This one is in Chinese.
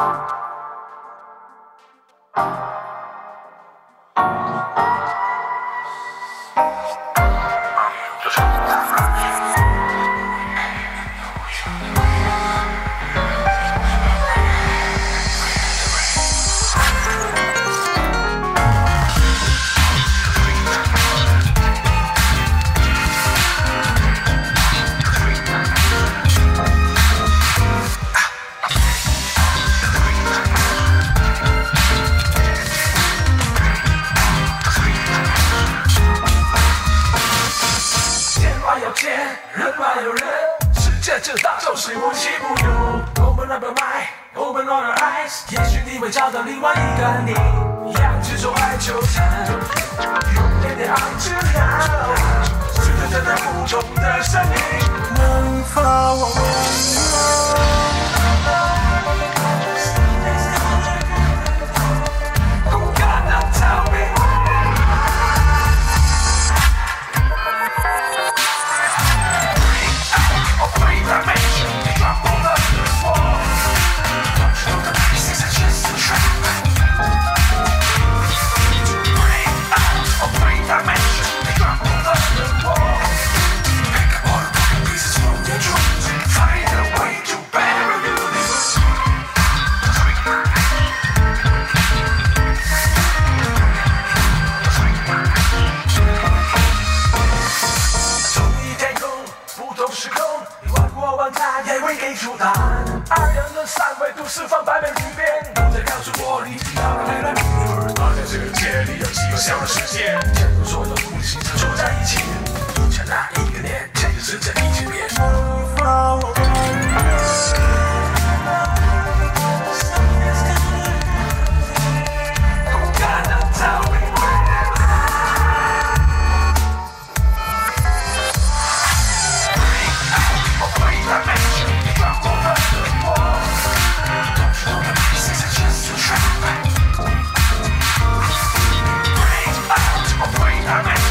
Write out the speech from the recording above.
you 人外有人，世界之大，就是无奇不有。Open up your mind, open all your eyes，也许你会找到另外一个你。两只手爱纠缠，用点点爱治疗，是真正的不同的声音，能否都是空，你玩过玩家也为你阻挡。二人论三维度释放百变剧本，都在告诉我你要到了迷你乐园。这个界里有几个小的世界，牵手说要同心走在一起。Come on.